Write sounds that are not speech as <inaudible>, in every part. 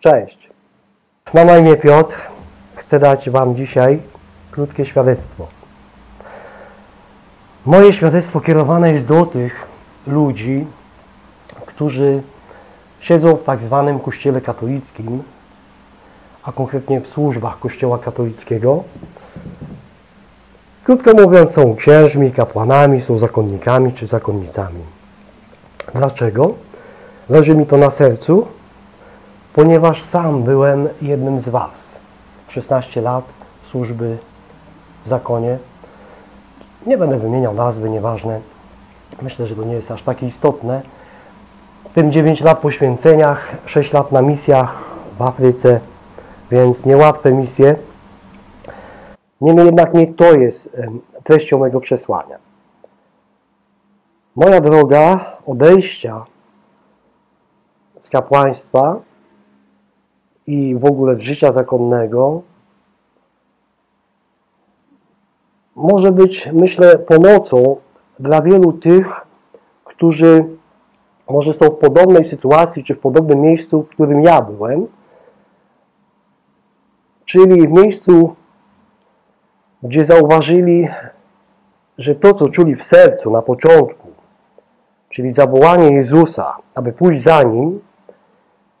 Cześć. Mam na imię Piotr. Chcę dać Wam dzisiaj krótkie świadectwo. Moje świadectwo kierowane jest do tych ludzi, którzy siedzą w tak zwanym kościele katolickim, a konkretnie w służbach kościoła katolickiego. Krótko mówiąc, są księżmi, kapłanami, są zakonnikami czy zakonnicami. Dlaczego? Leży mi to na sercu, ponieważ sam byłem jednym z Was. 16 lat służby w zakonie. Nie będę wymieniał nazwy, nieważne. Myślę, że to nie jest aż takie istotne. W tym 9 lat poświęceniach, 6 lat na misjach w Afryce, więc niełatwe misje. Niemniej jednak nie to jest treścią mojego przesłania. Moja droga odejścia z kapłaństwa i w ogóle z życia zakonnego może być, myślę, pomocą dla wielu tych, którzy może są w podobnej sytuacji, czy w podobnym miejscu, w którym ja byłem, czyli w miejscu, gdzie zauważyli, że to, co czuli w sercu na początku, czyli zawołanie Jezusa, aby pójść za Nim,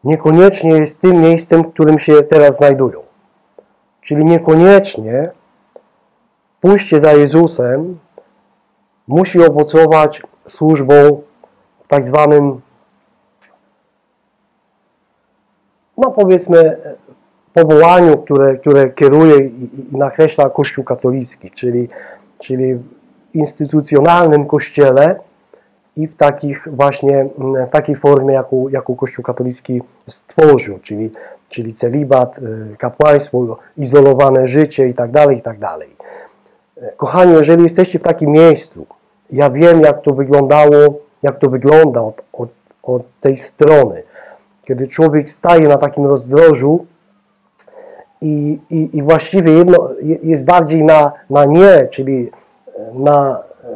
niekoniecznie jest tym miejscem, w którym się teraz znajdują. Czyli niekoniecznie pójście za Jezusem musi owocować służbą w tak zwanym, no powiedzmy, powołaniu, które, które kieruje i, nakreśla Kościół katolicki, czyli, czyli instytucjonalnym kościele i w takich właśnie, w takiej formie, jaką, jaką Kościół katolicki stworzył, czyli, czyli celibat, y, kapłaństwo, izolowane życie i tak dalej, i tak. Kochani, jeżeli jesteście w takim miejscu, ja wiem, jak to wyglądało, jak to wygląda od, od, od tej strony, kiedy człowiek staje na takim rozdrożu i, i, i właściwie jedno jest bardziej na, na nie, czyli na, e,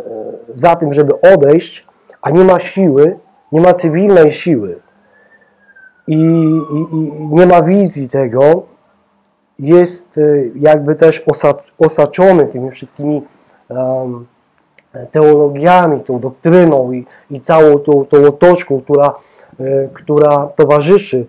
za tym, żeby odejść, a nie ma siły, nie ma cywilnej siły. I, i, i nie ma wizji tego, jest e, jakby też osaczony tymi wszystkimi um, teologiami, tą doktryną i, i całą tą, tą otoczką, która, e, która towarzyszy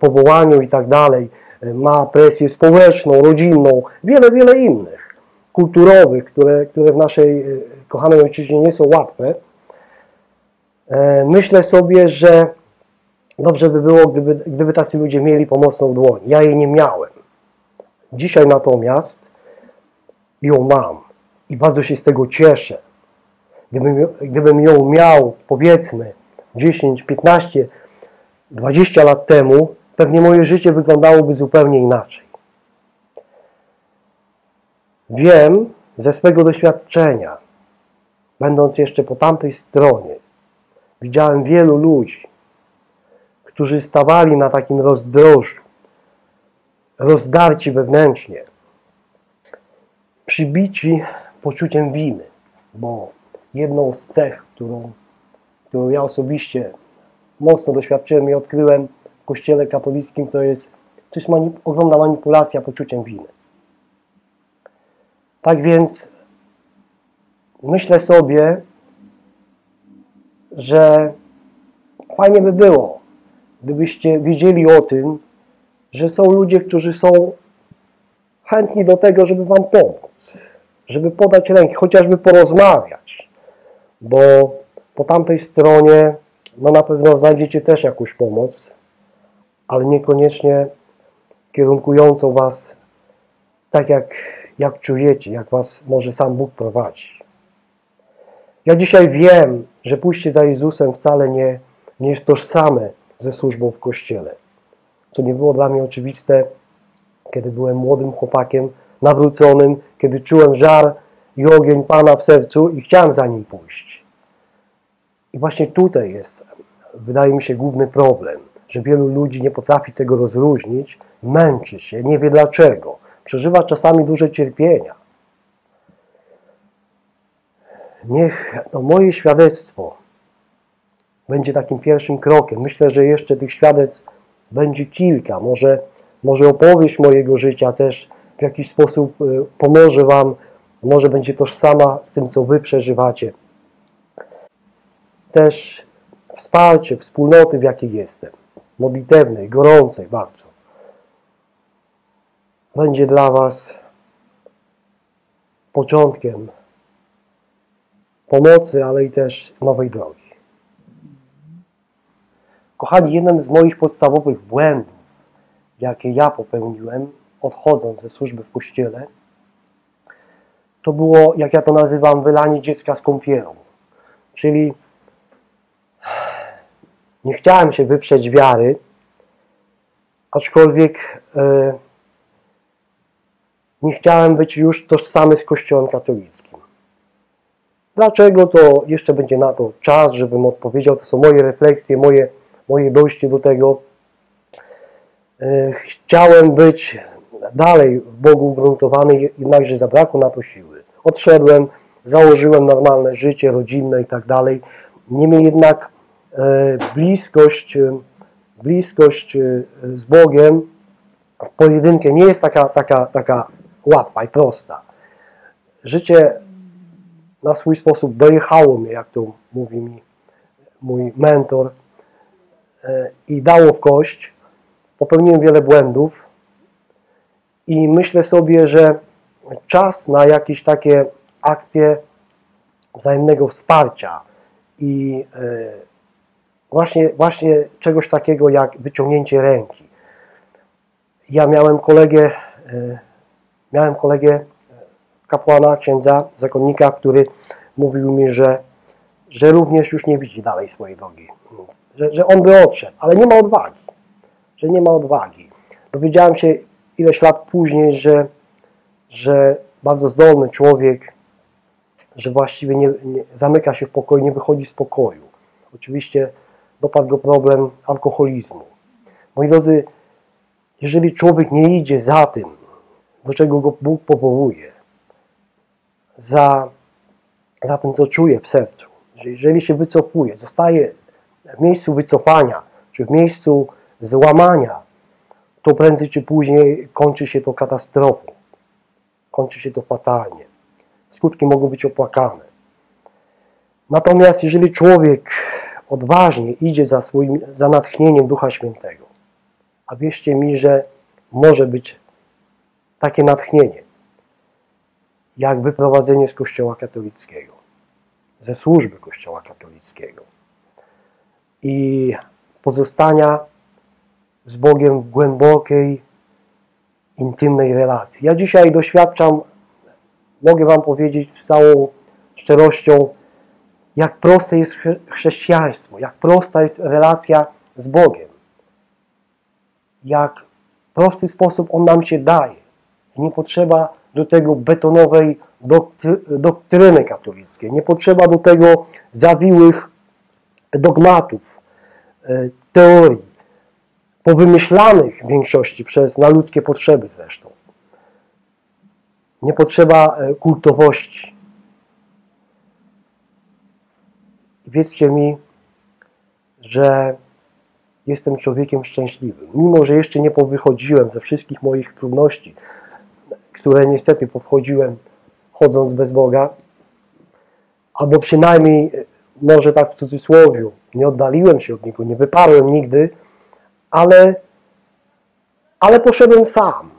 powołaniu i tak dalej. Ma presję społeczną, rodzinną, wiele, wiele innych, kulturowych, które, które w naszej e, kochanej ojczyźnie nie są łatwe. E, myślę sobie, że dobrze by było, gdyby, gdyby tacy ludzie mieli pomocną dłoń. Ja jej nie miałem. Dzisiaj natomiast ją mam i bardzo się z tego cieszę. Gdybym, gdybym ją miał, powiedzmy, 10, 15, 20 lat temu, pewnie moje życie wyglądałoby zupełnie inaczej. Wiem ze swego doświadczenia, będąc jeszcze po tamtej stronie, widziałem wielu ludzi, którzy stawali na takim rozdrożu, rozdarci wewnętrznie, przybici poczuciem winy, bo jedną z cech, którą, którą ja osobiście mocno doświadczyłem i odkryłem, w kościele katolickim to jest, to jest manip ogromna manipulacja poczuciem winy. Tak więc myślę sobie, że fajnie by było, gdybyście wiedzieli o tym, że są ludzie, którzy są chętni do tego, żeby Wam pomóc, żeby podać rękę, chociażby porozmawiać, bo po tamtej stronie no na pewno znajdziecie też jakąś pomoc, ale niekoniecznie kierunkującą Was tak, jak, jak czujecie, jak Was może sam Bóg prowadzi. Ja dzisiaj wiem, że pójście za Jezusem wcale nie, nie jest tożsame ze służbą w Kościele. Co nie było dla mnie oczywiste, kiedy byłem młodym chłopakiem, nawróconym, kiedy czułem żar i ogień Pana w sercu i chciałem za Nim pójść. I właśnie tutaj jest, wydaje mi się, główny problem – że wielu ludzi nie potrafi tego rozróżnić, męczy się, nie wie dlaczego, przeżywa czasami duże cierpienia. Niech to moje świadectwo będzie takim pierwszym krokiem. Myślę, że jeszcze tych świadectw będzie kilka. Może, może opowieść mojego życia też w jakiś sposób y, pomoże Wam, może będzie tożsama z tym, co Wy przeżywacie. Też wsparcie wspólnoty, w jakiej jestem, modlitewnej, gorącej bardzo, będzie dla Was początkiem pomocy, ale i też nowej drogi. Kochani, jeden z moich podstawowych błędów, jakie ja popełniłem, odchodząc ze służby w kościele, to było, jak ja to nazywam, wylanie dziecka z kąpielą. Czyli nie chciałem się wyprzeć wiary, aczkolwiek e, nie chciałem być już tożsamy z Kościołem katolickim. Dlaczego to jeszcze będzie na to czas, żebym odpowiedział? To są moje refleksje, moje, moje dojście do tego. E, chciałem być dalej w Bogu ugruntowany, jednakże zabrakło na to siły. Odszedłem, założyłem normalne życie rodzinne i tak dalej. Niemniej jednak e, bliskość, e, bliskość z Bogiem w pojedynkę nie jest taka, taka, taka łatwa i prosta. Życie na swój sposób dojechało mnie, jak to mówi mi mój mentor e, i dało w kość. Popełniłem wiele błędów i myślę sobie, że czas na jakieś takie akcje wzajemnego wsparcia i e, właśnie, właśnie czegoś takiego jak wyciągnięcie ręki. Ja miałem kolegę, e, miałem kolegę kapłana, księdza, zakonnika, który mówił mi, że, że również już nie widzi dalej swojej drogi. Że, że on by odszedł, ale nie ma odwagi. Że nie ma odwagi. Dowiedziałem się ileś lat później, że, że bardzo zdolny człowiek, że właściwie nie, nie, zamyka się w pokoju, nie wychodzi z pokoju. Oczywiście dopadł go problem alkoholizmu. Moi drodzy, jeżeli człowiek nie idzie za tym, do czego go Bóg powołuje, za, za tym, co czuje w sercu. Że jeżeli się wycofuje, zostaje w miejscu wycofania, czy w miejscu złamania, to prędzej czy później kończy się to katastrofą. Kończy się to fatalnie. Skutki mogą być opłakane. Natomiast jeżeli człowiek odważnie idzie za, swoim, za natchnieniem Ducha Świętego, a wierzcie mi, że może być takie natchnienie, jak wyprowadzenie z Kościoła katolickiego, ze służby Kościoła katolickiego i pozostania z Bogiem w głębokiej, intymnej relacji. Ja dzisiaj doświadczam, mogę Wam powiedzieć z całą szczerością, jak proste jest chrześcijaństwo, jak prosta jest relacja z Bogiem. Jak prosty sposób On nam się daje. Nie potrzeba do tego betonowej doktryny katolickiej. Nie potrzeba do tego zawiłych dogmatów, e, teorii, powymyślanych w większości przez na ludzkie potrzeby zresztą. Nie potrzeba e, kultowości. Wierzcie mi, że jestem człowiekiem szczęśliwym. Mimo, że jeszcze nie powychodziłem ze wszystkich moich trudności, które niestety pochodziłem chodząc bez Boga, albo przynajmniej, może tak w cudzysłowie, nie oddaliłem się od Niego, nie wyparłem nigdy, ale, ale poszedłem sam.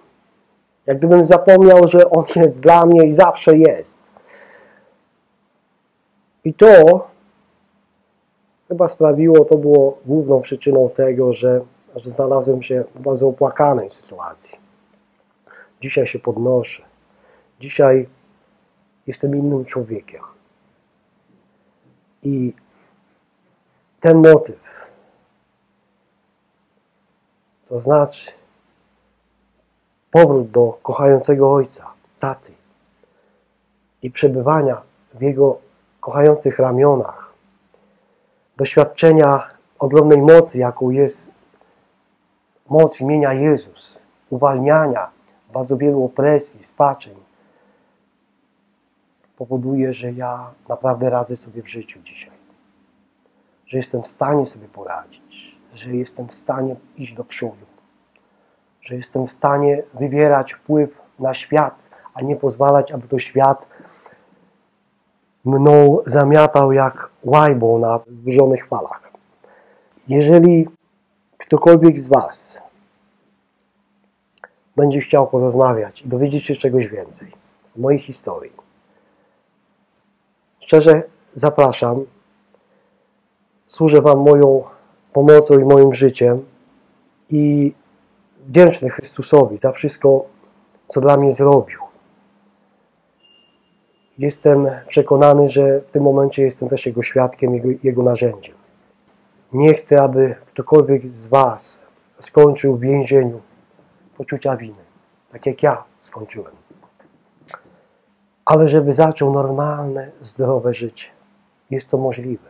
Jak gdybym zapomniał, że On <laughs> jest dla mnie i zawsze jest. I to chyba sprawiło, to było główną przyczyną tego, że, że znalazłem się w bardzo opłakanej sytuacji. Dzisiaj się podnoszę. Dzisiaj jestem innym człowiekiem. I ten motyw, to znaczy powrót do kochającego Ojca, taty i przebywania w Jego kochających ramionach, doświadczenia ogromnej mocy, jaką jest moc imienia Jezus, uwalniania bardzo wielu opresji, spaczeń, powoduje, że ja naprawdę radzę sobie w życiu dzisiaj. Że jestem w stanie sobie poradzić. że jestem w stanie iść do przodu, że jestem w stanie wywierać wpływ na świat, a nie pozwalać, aby to świat mną zamiatał jak łajbą na zburzonych falach. Jeżeli ktokolwiek z Was będzie chciał porozmawiać i dowiedzieć się czegoś więcej o mojej historii, szczerze zapraszam. Służę Wam moją pomocą i moim życiem i wdzięczny Chrystusowi za wszystko, co dla mnie zrobił. Jestem przekonany, że w tym momencie jestem też Jego świadkiem, Jego, Jego narzędziem. Nie chcę, aby ktokolwiek z Was skończył w więzieniu poczucia winy, tak jak ja skończyłem. Ale żeby zaczął normalne, zdrowe życie. Jest to możliwe.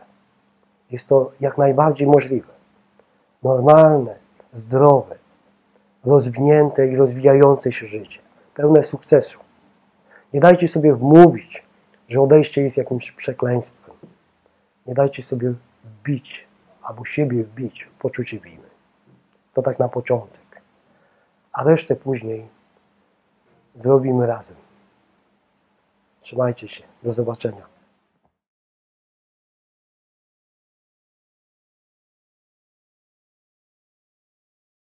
Jest to jak najbardziej możliwe. Normalne, zdrowe, rozwinięte i rozwijające się życie, pełne sukcesu. Nie dajcie sobie wmówić, że odejście jest jakimś przekleństwem. Nie dajcie sobie wbić albo siebie wbić w poczucie winy. To tak na początek. A resztę później zrobimy razem. Trzymajcie się. Do zobaczenia.